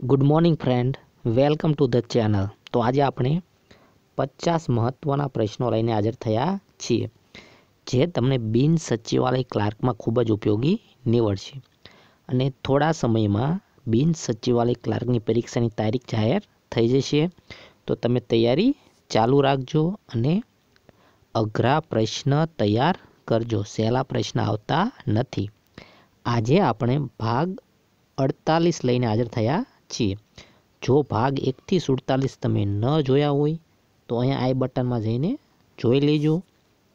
Good morning friend welcome to the channel તો આજે આપણે પચાસ મહત્ત્વના પ્રશ્નો લઈને હાજર થયા છીએ, જે તમને બિન સચિવાલય ક્લાર્કમાં ખૂબ જ ઉપયોગી નીવડશે. અને થોડા સમયમાં બિન સચિવાલય ક્લાર્કની પરીક્ષાની તારીખ જાહેર થઈ જશે. તો તમે તૈયારી ચાલુ રાખજો અને અઘરા પ્રશ્ન તૈયાર કરજો. સહેલા પ્રશ્ન આવતા નથી. આજે આપણે ભાગ અડતાલીસ લઈને હાજર થયા છીએ. જો ભાગ એકથી સુડતાલીસ તમે ન જોયા હોય, તો અહીંયા આઈ બટનમાં જઈને જોઈ લેજો.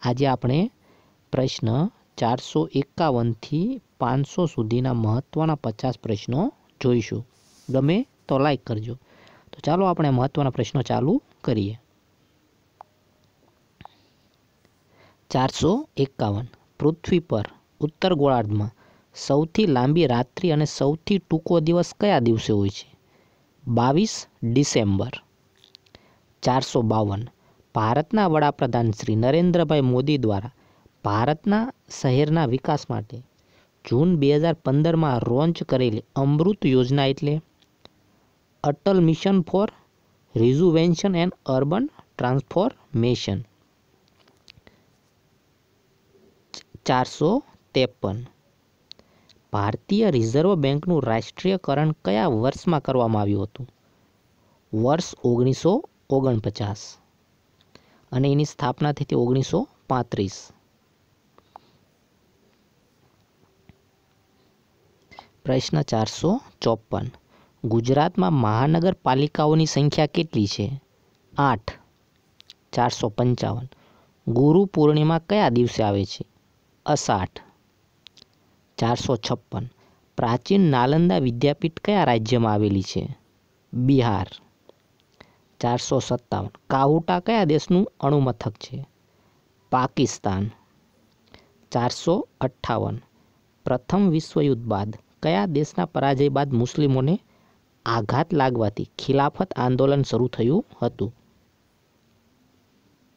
આજે આપણે પ્રશ્ન ચારસો એકાવનથી પાંચસો સુધીના મહત્ત્વના પચાસ પ્રશ્નો જોઈશું. ગમે તો લાઈક કરજો. તો ચાલો આપણે મહત્ત્વના પ્રશ્નો ચાલુ કરીએ. ચારસો એકાવન. પૃથ્વી પર ઉત્તર ગોળાર્ધમાં સૌથી લાંબી રાત્રિ અને સૌથી ટૂંકો દિવસ કયા દિવસે હોય છે? બાવીસ ડિસેમ્બર. ચારસો બાવન. ભારતના વડાપ્રધાન શ્રી નરેન્દ્રભાઈ મોદી દ્વારા ભારતના શહેરના વિકાસ માટે જૂન બે હજાર પંદરમાં લોન્ચ કરેલી અમૃત યોજના એટલે Atal mission for rejuvenation and urban transformation. ચારસો ત્રેપન. ભારતીય રિઝર્વ બેંકનું રાષ્ટ્રીયકરણ કયા વર્ષમાં કરવામાં આવ્યું હતું? વર્ષ ઓગણીસો ઓગણપચાસ. અને એની સ્થાપના થઈ હતી ઓગણીસો પાંત્રીસ. પ્રશ્ન ચારસો ચોપન ગુજરાતમાં મહાનગરપાલિકાઓની સંખ્યા કેટલી છે? આઠ. ચારસો પંચાવન. ગુરુ પૂર્ણિમા કયા દિવસે આવે છે? અષાઢ. ચારસો છપ્પન. પ્રાચીન નાલંદા વિદ્યાપીઠ કયા રાજ્યમાં આવેલી છે? બિહાર. ચારસો સત્તાવન. કાહુટા કયા દેશનું અણુમથક છે? પાકિસ્તાન. ચારસો અઠ્ઠાવન. પ્રથમ વિશ્વયુદ્ધ બાદ કયા દેશના પરાજય બાદ મુસ્લિમોને આઘાત લાગવાથી ખિલાફત આંદોલન શરૂ થયું હતું?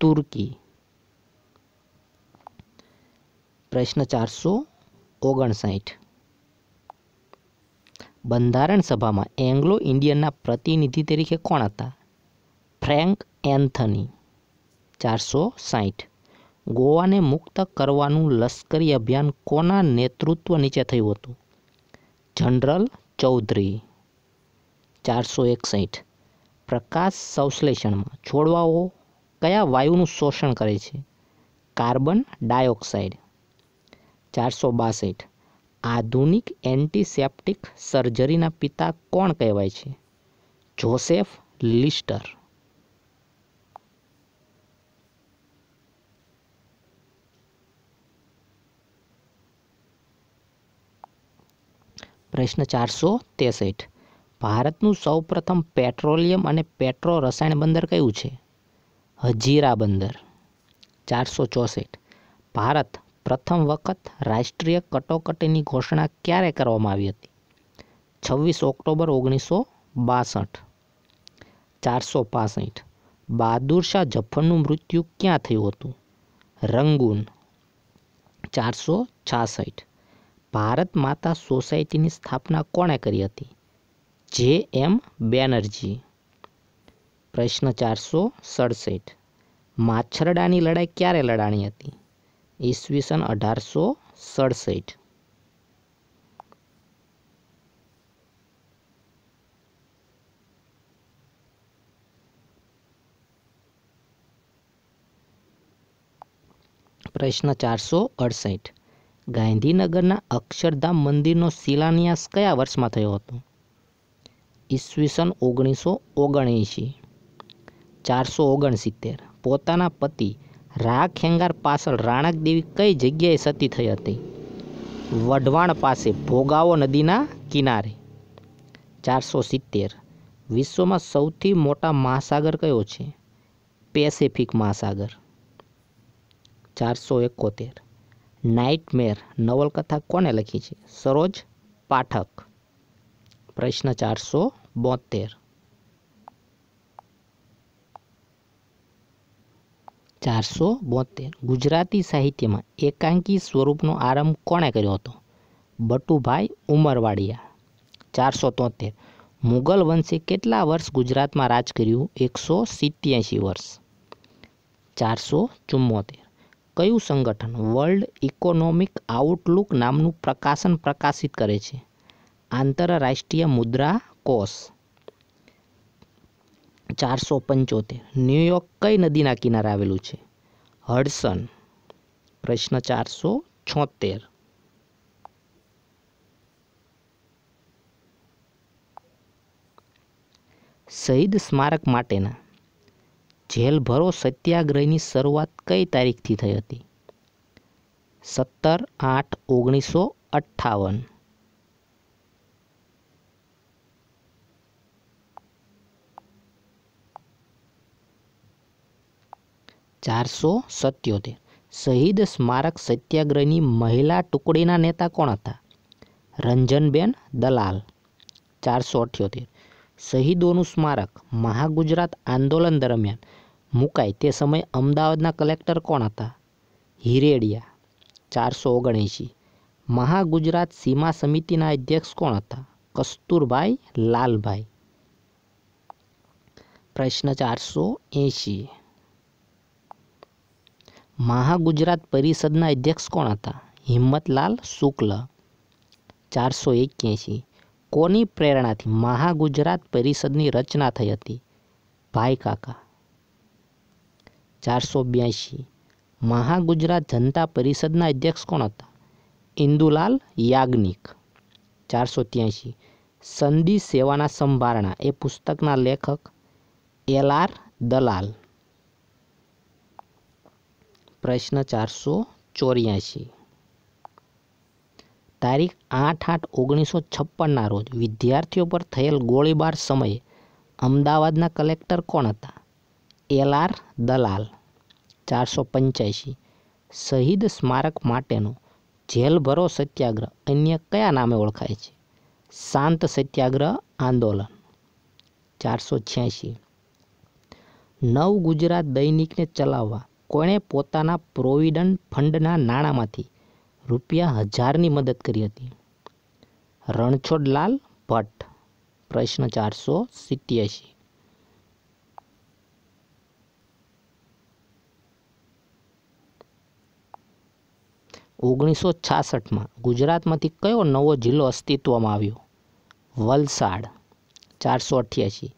તુર્કી. પ્રશ્ન ચારસો ઓગણસાઠ. બંધારણ સભામાં એંગ્લો ઇન્ડિયનના પ્રતિનિધિ તરીકે કોણ હતા? ફ્રેન્ક એન્થની, ચારસો સાઠ. ગોવાને મુક્ત કરવાનું લશ્કરી અભિયાન કોના નેતૃત્વ નીચે થયું હતું? જનરલ ચૌધરી, ચારસો એકસઠ. પ્રકાશ સંશ્લેષણમાં છોડવાઓ કયા વાયુનું શોષણ કરે છે? કાર્બન ડાયોક્સાઇડ ચારસો બાસઠ. આધુનિક એન્ટિસેપ્ટિક સર્જરીના પિતા કોણ કહેવાય છે? Joseph Lister. પ્રશ્ન ચારસો ત્રેસઠ ભારતનું સૌપ્રથમ પેટ્રોલિયમ અને પેટ્રો રસાયણ બંદર કયું છે? હજીરા બંદર. ચારસો ચોસઠ. ભારત પ્રથમ વખત રાષ્ટ્રીય કટોકટીની ઘોષણા ક્યારે કરવામાં આવી હતી? છવ્વીસ ઓક્ટોબર ઓગણીસો બાસઠ. ચારસો પાસઠ. બહાદુર શાહ જફરનું મૃત્યુ ક્યાં થયું હતું? રંગૂન. ચારસો છાસઠ. ભારત માતા સોસાયટીની સ્થાપના કોણે કરી હતી? જે એમ બેનર્જી. પ્રશ્ન ચારસો સડસઠ. માછરડાની લડાઈ ક્યારે લડાણી હતી? ઈસવીસન અઢારસો સડસઠ. પ્રશ્ન ચારસો અડસઠ. ગાંધીનગરના અક્ષરધામ મંદિરનો શિલાન્યાસ કયા વર્ષમાં થયો હતો? ઈસવીસન ઓગણીસો ઓગણએંશી. ચારસો ઓગણસિત્તેર. પોતાના પતિ રા ખેંગાર પાછળ રાણક દેવી કઈ જગ્યાએ સતી થઈ હતી? વઢવાણ પાસે ભોગાવો નદીના કિનારે. ચારસો સિત્તેર. વિશ્વમાં સૌથી મોટા મહાસાગર કયો છે? પેસિફિક મહાસાગર. ચારસો એકોતેર. નાઇટમેર નવલકથા કોને લખી છે? સરોજ પાઠક. પ્રશ્ન ચારસો બોતેર ચારસો બોતેર. ગુજરાતી સાહિત્યમાં એકાંકી સ્વરૂપનો આરંભ કોણે કર્યો હતો? બટુભાઈ ઉમરવાડિયા. ચારસો તોતેર. મુગલ વંશે કેટલા વર્ષ ગુજરાતમાં રાજ કર્યું? એકસો સિત્યાસી વર્ષ. ચારસો ચુમ્મોતેર. કયું સંગઠન? વર્લ્ડ ઇકોનોમિક આઉટલુક નામનું પ્રકાશન પ્રકાશિત કરે છે? આંતરરાષ્ટ્રીય મુદ્રા કોષ. ચારસો પંચોતેર. ન્યુયોર્ક કઈ નદીના કિનારે આવેલું છે? હડસન. પ્રશ્ન ચારસો છોતેર. શહીદ સ્મારક માટેના જેલ ભરો સત્યાગ્રહની શરૂઆત કઈ તારીખથી થઈ હતી? સત્તર આઠ ઓગણીસો અઠ્ઠાવન. ચારસો સત્યોતેર. શહીદ સ્મારક સત્યાગ્રહની મહિલા ટુકડીના નેતા કોણ હતા? રંજનબેન દલાલ. ચારસો અઠ્યોતેર. શહીદોનું સ્મારક મહાગુજરાત આંદોલન દરમિયાન મુકાય તે સમયે અમદાવાદના કલેક્ટર કોણ હતા? હિરેડિયા. ચારસો ઓગણએંશી. મહાગુજરાત સીમા સમિતિના અધ્યક્ષ કોણ હતા? કસ્તુરભાઈ લાલભાઈ. પ્રશ્ન ચારસો એંશી. મહાગુજરાત પરિષદના અધ્યક્ષ કોણ હતા? હિંમતલાલ શુક્લ. ચારસો એક્યાસી. કોની પ્રેરણાથી મહાગુજરાત પરિષદની રચના થઈ હતી? ભાઈ કાકા. ચારસો બ્યાસી. મહાગુજરાત જનતા પરિષદના અધ્યક્ષ કોણ હતા? ઇન્દુલાલ યાજ્ઞિક. ચારસો ત્યાસી સંધિ સેવાના સંભારણા એ પુસ્તકના લેખક એલ આર દલાલ. પ્રશ્ન ચારસો ચોર્યાસી તારીખ આઠ આઠ ઓગણીસો છપ્પનના રોજ વિદ્યાર્થીઓ પર થયેલ ગોળીબાર સમયે અમદાવાદના કલેક્ટર કોણ હતા? L R Dalal. ચારસો પંચ્યાસી શહીદ સ્મારક માટેનો જેલ ભરો સત્યાગ્રહ અન્ય કયા નામે ઓળખાય છે? શાંત સત્યાગ્રહ આંદોલન. ચારસો છ્યાસી નવ ગુજરાત દૈનિકને ચલાવવા કોણે પોતાના પ્રોવિડન્ટ ફંડના નાણાંમાંથી રૂપિયા હજારની મદદ કરી હતી. રણછોડલાલ ભટ્ટ, પ્રશ્ન ચારસો સિત્યાસી ઓગણીસો છાસઠમાં ગુજરાતમાંથી કયો નવો જિલ્લો અસ્તિત્વમાં આવ્યો? વલસાડ, ચારસો અઠ્યાસી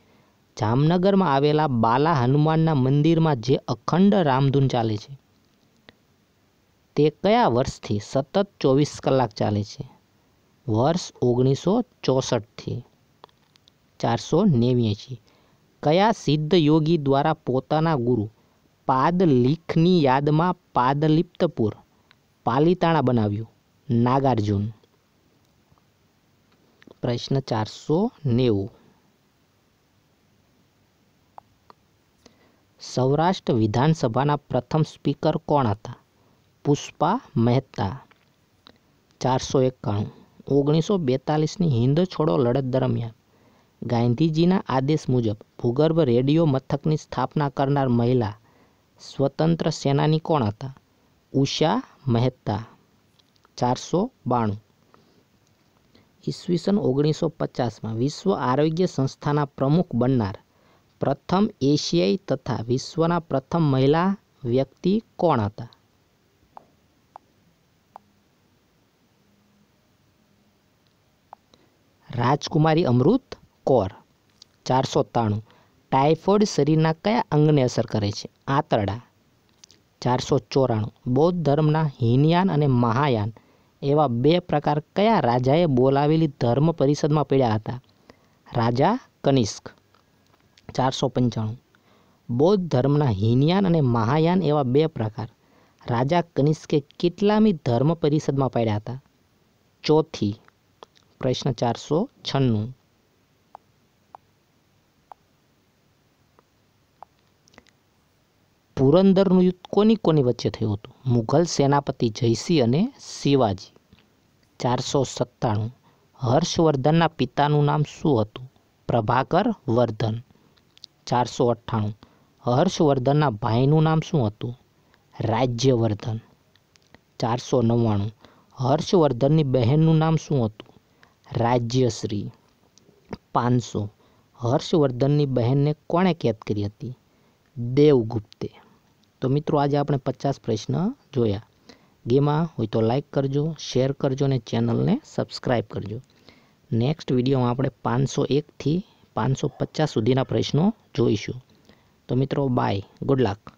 જામનગરમાં આવેલા બાલા હનુમાનના મંદિરમાં જે અખંડ રામધૂન ચાલે છે, તે કયા વર્ષથી સતત ચોવીસ કલાક ચાલે છે? વર્ષ ઓગણીસો ચોસઠથી ચારસો નેવ્યાસી કયા સિદ્ધ યોગી દ્વારા પોતાના ગુરુ પાદલિખની યાદમાં પાદલિપ્તપુર પાલીતાણા બનાવ્યું? નાગાર્જુન. પ્રશ્ન ચારસો નેવું. સૌરાષ્ટ્ર વિધાનસભાના પ્રથમ સ્પીકર કોણ હતા? પુષ્પા મહેતા. ચારસો એકાણું. ઓગણીસો બેતાલીસની હિન્દ છોડો લડત દરમિયાન ગાંધીજીના આદેશ મુજબ ભૂગર્ભ રેડિયો મથકની સ્થાપના કરનાર મહિલા સ્વતંત્ર સેનાની કોણ હતા? ઉષા મહેતા. ચારસો બાણું. ઈસવીસન ઓગણીસો પચાસમાં વિશ્વ આરોગ્ય સંસ્થાના પ્રમુખ બનનાર પ્રથમ એશિયાઈ તથા વિશ્વના પ્રથમ મહિલા વ્યક્તિ કોણ હતા? રાજકુમારી અમૃત કૌર, ચારસો ત્રાણું. ટાઇફોઇડ શરીરના કયા અંગને અસર કરે છે? આંતરડા, ચારસો ચોરાણું. બૌદ્ધ ધર્મના હિનયાન અને મહાયાન એવા બે પ્રકાર કયા રાજાએ બોલાવેલી ધર્મ પરિષદમાં પડ્યા હતા? રાજા કનિષ્ક. ચારસો પંચાણું. બૌદ્ધ ધર્મના હિનયાન અને મહાયાન એવા બે પ્રકાર. રાજા કનિષ્કે કેટલામી ધર્મ પરિષદમાં પાડ્યા હતા? ચોથી. પ્રશ્ન ચારસો છન્નું. પુરંદરનું યુદ્ધ કોની કોની વચ્ચે થયું હતું? મુઘલ સેનાપતિ જયસિંહ અને શિવાજી. ચારસો સત્તાણું. હર્ષવર્ધનના પિતાનું નામ શું હતું? પ્રભાકર વર્ધન. ચારસો અઠ્ઠાણું. હર્ષવર્ધનના ભાઈનું નામ શું હતું? રાજ્યવર્ધન. ચારસો નવ્વાણું. હર્ષવર્ધનની બહેનનું નામ શું હતું? રાજ્યશ્રી. પાંચસો. હર્ષવર્ધનની બહેનને કોણે કેદ કરી હતી? દેવગુપ્તે. તો મિત્રો, આજે આપણે પચાસ પ્રશ્ન જોયા. ગેમાં હોય તો લાઈક કરજો, શેર કરજો અને ચેનલને સબસ્ક્રાઈબ કરજો. નેક્સ્ટ વિડીયોમાં આપણે પાંચસો એકથી પાંચસો પચાસ સુધીના પ્રશ્નો જોઈશું. તો મિત્રો બાય ગુડ લક